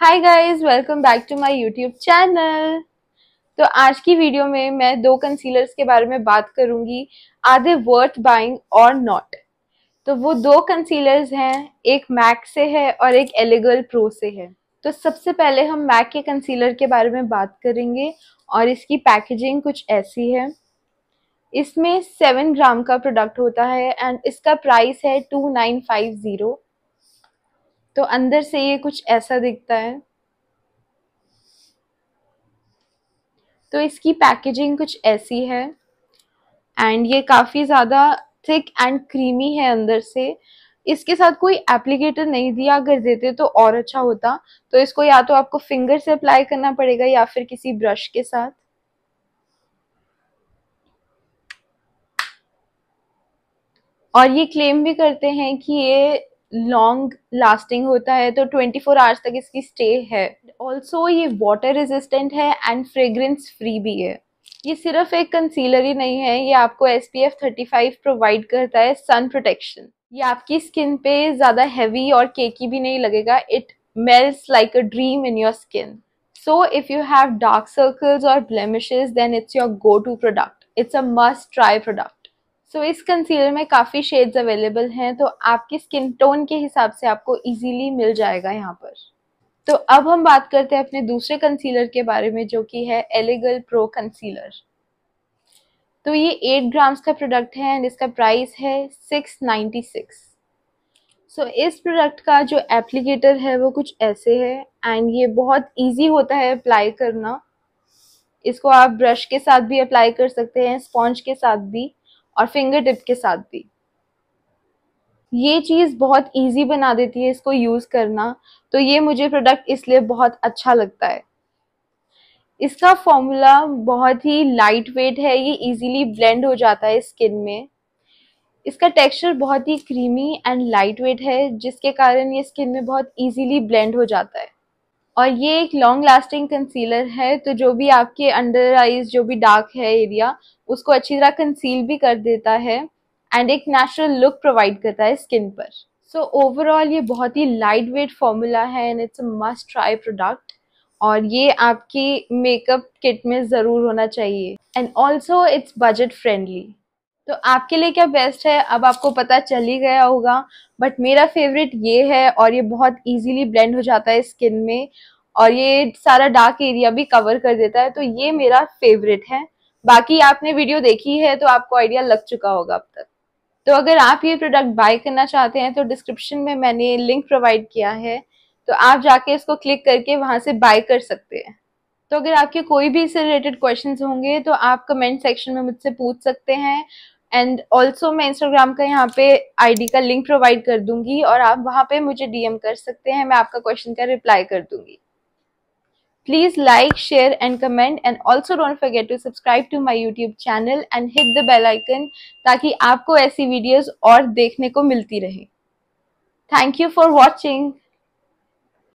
Hi guys welcome back to my YouTube channel तो आज की वीडियो में मैं दो कंसीलर्स के बारे में बात करूँगी आर दे वर्थ बाइंग और नॉट तो वो दो कंसीलर्स हैं, एक मैक से है और एक एलिगल प्रो से है। तो सबसे पहले हम मैक के कंसीलर के बारे में बात करेंगे और इसकी पैकेजिंग कुछ ऐसी है। इसमें सेवन ग्राम का प्रोडक्ट होता है एंड इसका प्राइस है टू नाइन फाइव ज़ीरो तो अंदर से ये कुछ ऐसा दिखता है। तो इसकी पैकेजिंग कुछ ऐसी है। एंड ये काफ़ी ज़्यादा थिक एंड क्रीमी है अंदर से। इसके साथ कोई एप्लीकेटर नहीं दिया, अगर देते तो और अच्छा होता। तो इसको या तो आपको फिंगर से अप्लाई करना पड़ेगा या फिर किसी ब्रश के साथ। और ये क्लेम भी करते हैं कि ये लॉन्ग लास्टिंग होता है तो 24 फोर आवर्स तक इसकी स्टे है। ऑल्सो ये वाटर रेजिस्टेंट है एंड फ्रेग्रेंस फ्री भी है। ये सिर्फ़ एक कंसीलर ही नहीं है, ये आपको एस पी एफ़ थर्टी फाइव प्रोवाइड करता है सन प्रोटेक्शन ये आपकी स्किन पे ज़्यादा हैवी और केकी भी नहीं लगेगा it melts like a dream in your skin so if you have dark circles और blemishes then it's your go to product it's a must try product so so, इस कंसीलर में काफ़ी शेड्स अवेलेबल हैं तो आपकी skin tone के हिसाब से आपको इजीली मिल जाएगा यहाँ पर। तो अब हम बात करते हैं अपने दूसरे कंसीलर के बारे में जो कि है एलिगल प्रो कंसीलर तो ये एट ग्राम्स का प्रोडक्ट है एंड इसका प्राइस है सिक्स नाइन्टी सिक्स सो इस प्रोडक्ट का जो एप्लीकेटर है वो कुछ ऐसे है एंड ये बहुत इजी होता है अप्लाई करना। इसको आप ब्रश के साथ भी अप्लाई कर सकते हैं स्पॉन्ज के साथ भी। और फिंगर टिप के साथ भी। ये चीज़ बहुत इजी बना देती है इसको यूज़ करना तो ये मुझे प्रोडक्ट इसलिए बहुत अच्छा लगता है। इसका फॉर्मूला बहुत ही लाइट वेट है, ये इजीली ब्लेंड हो जाता है स्किन में। इसका टेक्सचर बहुत ही क्रीमी एंड लाइट वेट है, जिसके कारण ये स्किन में बहुत इजीली ब्लेंड हो जाता है। और ये एक लॉन्ग लास्टिंग कंसीलर है तो जो भी आपके अंडर आईज जो भी डार्क है एरिया उसको अच्छी तरह कंसील भी कर देता है एंड एक नेचुरल लुक प्रोवाइड करता है स्किन पर। सो so, ओवरऑल ये बहुत ही लाइट वेट फॉर्मूला है and it's a must try product और ये आपकी मेकअप किट में ज़रूर होना चाहिए। And also it's budget friendly तो आपके लिए क्या बेस्ट है? अब आपको पता चल ही गया होगा बट मेरा फेवरेट ये है और ये बहुत इजीली ब्लेंड हो जाता है स्किन में और ये सारा डार्क एरिया भी कवर कर देता है तो ये मेरा फेवरेट है। बाकी आपने वीडियो देखी है तो आपको आइडिया लग चुका होगा अब तक। तो अगर आप ये प्रोडक्ट बाय करना चाहते हैं तो डिस्क्रिप्शन में मैंने लिंक प्रोवाइड किया है तो आप जाके इसको क्लिक करके वहाँ से बाय कर सकते हैं। तो अगर आपके कोई भी इससे रिलेटेड क्वेश्चन होंगे तो आप कमेंट सेक्शन में मुझसे पूछ सकते हैं एंड ऑल्सो मैं इंस्टाग्राम का यहाँ पे आईडी का लिंक प्रोवाइड कर दूँगी और आप वहाँ पे मुझे डीएम कर सकते हैं, मैं आपका क्वेश्चन का रिप्लाई कर दूँगी। Please like share and comment and also don't forget to subscribe to my YouTube channel and hit the bell icon ताकि आपको ऐसी वीडियोज़ और देखने को मिलती रहे। Thank you for watching